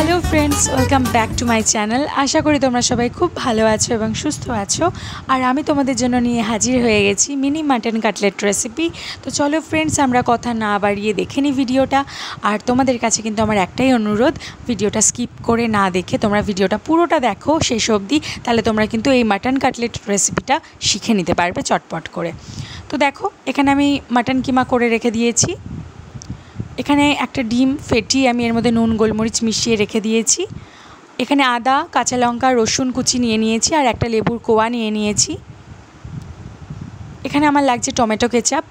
Hello friends welcome back to my channel আশা করি তোমরা সবাই খুব ভালো আছো এবং সুস্থ আছো। আর আমি তোমাদের জন্য নিয়ে হাজির হয়ে গেছি মিনি মাটন কাটলেট রেসিপি তো চলো ফ্রেন্ডস আমরা কথা না বাড়িয়ে দেখে নিই ভিডিওটা। আর তোমাদের কাছে কিন্তু আমার একটাই অনুরোধ, ভিডিওটা স্কিপ করে না দেখে তোমরা ভিডিওটা পুরোটা দেখো, শেষ অবধি। তাহলে তোমরা কিন্তু এই মাটন কাটলেট রেসিপিটা শিখে নিতে পারবে চটপট করে। তো দেখো, এখানে আমি মাটন কিমা করে রেখে দিয়েছি। এখানে একটা ডিম ফেটিয়ে আমি এর মধ্যে নুন, গোলমরিচ মিশিয়ে রেখে দিয়েছি। এখানে আদা, কাঁচা লঙ্কা, রসুন কুচি নিয়ে নিয়েছি আর একটা লেবুর কোয়া নিয়ে নিয়েছি। এখানে আমার লাগছে টমেটো কেচাপ।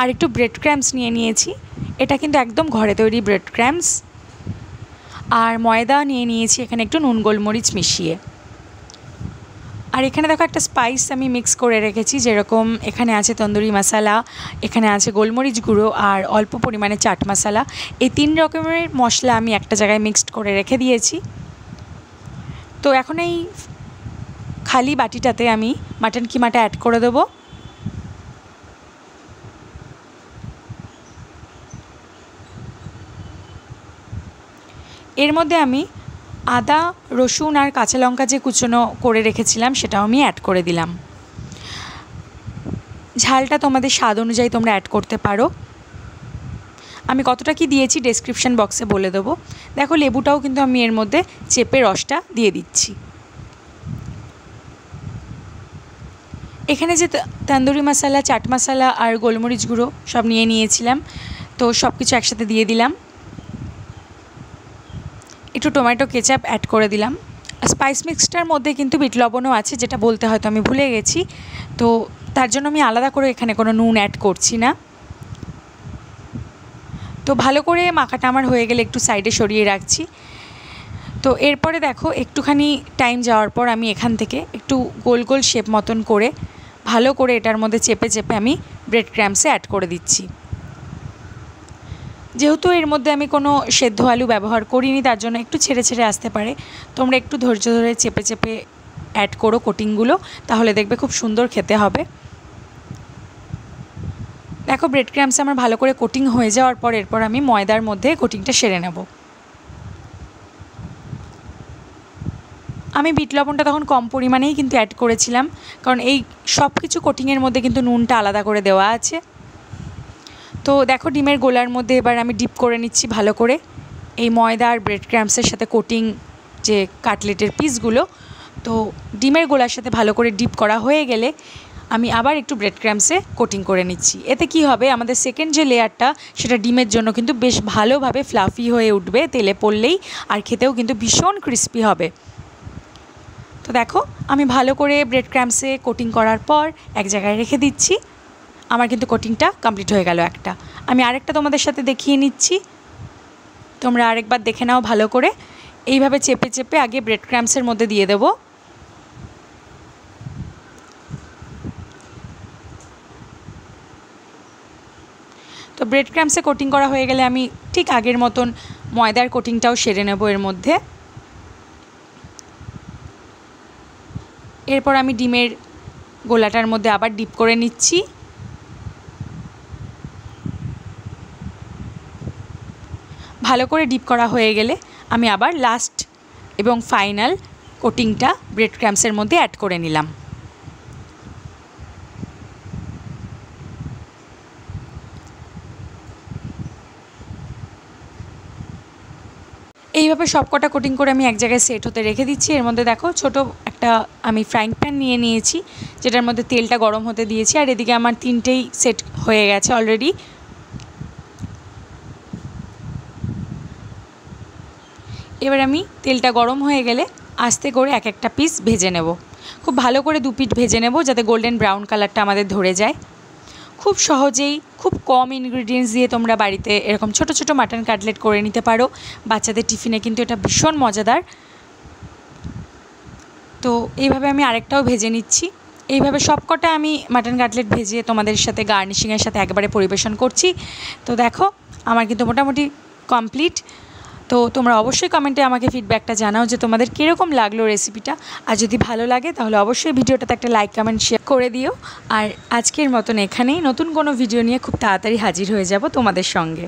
আর একটু ব্রেড ক্র্যাম্পস নিয়ে নিয়েছি। এটা কিন্তু একদম ঘরে তৈরি ব্রেড ক্র্যাম্পস আর ময়দা নিয়ে নিয়েছি এখানে একটু নুন, গোলমরিচ মিশিয়ে। আর এখানে দেখো একটা স্পাইস আমি মিক্স করে রেখেছি, যেরকম এখানে আছে তন্দুরি মশালা এখানে আছে গোলমরিচ গুঁড়ো আর অল্প পরিমাণে চাট মশলা এই তিন রকমের মশলা আমি একটা জায়গায় মিক্সড করে রেখে দিয়েছি। তো এখন এই খালি বাটিটাতে আমি মাটন কিমাটা অ্যাড করে দেবো। এর মধ্যে আমি আদা, রসুন আর কাঁচা লঙ্কা যে কুচনো করে রেখেছিলাম, সেটাও আমি অ্যাড করে দিলাম। ঝালটা তোমাদের স্বাদ অনুযায়ী তোমরা অ্যাড করতে পারো। আমি কতটা কি দিয়েছি ডেসক্রিপশান বক্সে বলে দেবো। দেখো, লেবুটাও কিন্তু আমি এর মধ্যে চেপে রসটা দিয়ে দিচ্ছি। এখানে যে তান্দুরি মশলা, চাট মশলা আর গোলমরিচ গুঁড়ো সব নিয়ে নিয়েছিলাম। তো সব কিছু একসাথে দিয়ে দিলাম। একটু টমেটো কেচাপ অ্যাড করে দিলাম। স্পাইস মিক্সটার মধ্যে কিন্তু বিট লবণও আছে, যেটা বলতে হয়তো আমি ভুলে গেছি। তো তার জন্য আমি আলাদা করে এখানে কোনো নুন অ্যাড করছি না। তো ভালো করে মাখাটা আমার হয়ে গেলে একটু সাইডে সরিয়ে রাখছি। তো এরপরে দেখো, একটুখানি টাইম যাওয়ার পর আমি এখান থেকে একটু গোল গোল শেপ মতন করে ভালো করে এটার মধ্যে চেপে চেপে আমি ব্রেড ক্র্যাম্পসে অ্যাড করে দিচ্ছি। যেহেতু এর মধ্যে আমি কোনো সেদ্ধ আলু ব্যবহার করিনি, তার জন্য একটু ছেড়ে ছেড়ে আসতে পারে। তোমরা একটু ধৈর্য ধরে চেপে চেপে অ্যাড করো কোটিংগুলো, তাহলে দেখবে খুব সুন্দর খেতে হবে। দেখো ব্রেড ক্র্যাম্পস আমার ভালো করে কোটিং হয়ে যাওয়ার পর এরপর আমি ময়দার মধ্যে কোটিংটা সেরে নেব। আমি বিট লবণটা তখন কম পরিমাণেই কিন্তু অ্যাড করেছিলাম, কারণ এই সব কিছু কোটিংয়ের মধ্যে কিন্তু নুনটা আলাদা করে দেওয়া আছে। তো দেখো ডিমের গোলার মধ্যে এবার আমি ডিপ করে নিচ্ছি ভালো করে। এই ময়দা আর ব্রেড ক্র্যাম্পসের সাথে কোটিং যে কাটলেটের পিসগুলো তো ডিমের গোলার সাথে ভালো করে ডিপ করা হয়ে গেলে আমি আবার একটু ব্রেড ক্র্যাম্পসে কোটিং করে নিচ্ছি। এতে কি হবে? আমাদের সেকেন্ড যে লেয়ারটা সেটা ডিমের জন্য কিন্তু বেশ ভালোভাবে ফ্লাফি হয়ে উঠবে, তেলে পড়লেই, আর খেতেও কিন্তু ভীষণ ক্রিস্পি হবে। তো দেখো, আমি ভালো করে ব্রেড ক্র্যাম্পসে কোটিং করার পর এক জায়গায় রেখে দিচ্ছি। আমার কিন্তু কোটিংটা কমপ্লিট হয়ে গেল একটা। আমি আরেকটা তোমাদের সাথে দেখিয়ে নিচ্ছি। তোমরা আরেকবার দেখে নাও ভালো করে। এইভাবে চেপে চেপে আগে ব্রেড ক্র্যাম্পসের মধ্যে দিয়ে দেবো। তো ব্রেড ক্র্যাম্পসে কোটিং করা হয়ে গেলে আমি ঠিক আগের মতন ময়দার কোটিংটাও সেরে নেব এর মধ্যে। এরপর আমি ডিমের গোলাটার মধ্যে আবার ডিপ করে নিচ্ছি। ভালো করে ডিপ করা হয়ে গেলে আমি আবার লাস্ট এবং ফাইনাল কোটিংটা ব্রেড ক্র্যাম্পসের মধ্যে অ্যাড করে নিলাম। এইভাবে সব কটা কোটিং করে আমি এক জায়গায় সেট হতে রেখে দিচ্ছি। এর মধ্যে দেখো ছোট একটা আমি ফ্রাইং প্যান নিয়ে নিয়েছি, যেটার মধ্যে তেলটা গরম হতে দিয়েছি। আর এদিকে আমার তিনটেই সেট হয়ে গেছে অলরেডি এবার আমি তেলটা গরম হয়ে গেলে আস্তে করে এক একটা পিস ভেজে নেব। খুব ভালো করে দু পিঠ ভেজে নেব যাতে গোল্ডেন ব্রাউন কালারটা আমাদের ধরে যায়। খুব সহজেই খুব কম ইনগ্রিডিয়েন্টস দিয়ে তোমরা বাড়িতে এরকম ছোট ছোট মাটন কাটলেট করে নিতে পারো। বাচ্চাদের টিফিনে কিন্তু এটা ভীষণ মজাদার। তো এইভাবে আমি আরেকটাও ভেজে নিচ্ছি। এইভাবে সবকটা আমি মাটন কাটলেট ভেজে তোমাদের সাথে গার্নিশিংয়ের সাথে একবারে পরিবেশন করছি। তো দেখো, আমার কিন্তু মোটামুটি কমপ্লিট তো তোমরা অবশ্যই কমেন্টে আমাকে ফিডব্যাকটা জানাও যে তোমাদের কীরকম লাগল রেসিপিটা আর যদি ভালো লাগে, তাহলে অবশ্যই ভিডিওটাতে একটা লাইক কমেন্ট শেয়ার করে দিও। আর আজকের মতন এখানেই। নতুন কোনো ভিডিও নিয়ে খুব তাড়াতাড়ি হাজির হয়ে যাব তোমাদের সঙ্গে।